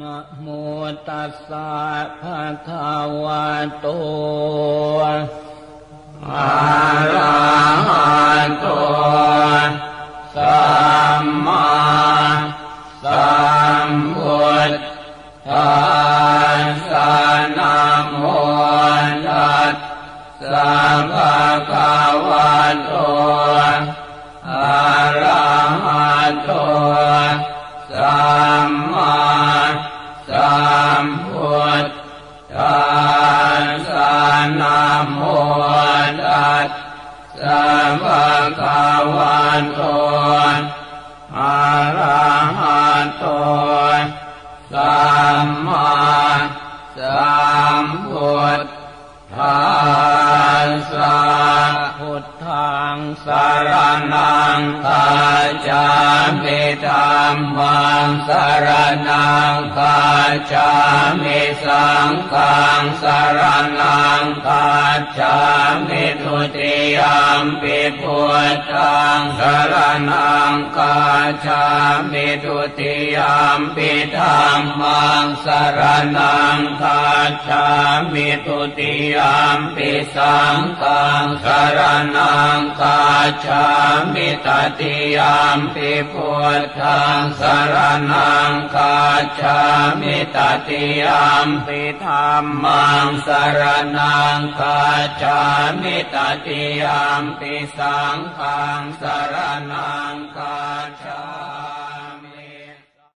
นะโมตัสสะภะคะวะโต อะระหะโต สัมมาสัมพุทธัสสะนะโมตัสสะภะคะวะโต อะระหะโต สัมมา สะภะคะวะโตอะระหะโตสัมมาสัมพุทธัสสะพุทธังสารนังคาจามิธัมมังสารนังคาจามิสังฆังสารนังคาจามิ ทุติยมปิพุทธังสารนังคาจามิทุติยมปิธรรมังสารนังคาจามิทุติยมปิสังฆังสารนังคาจามิตติยมปิพุทธังสารนังคาจามิตติยมปิธรรมังสารนังคาจามิตติยามปิสังฆังสารนังคาชา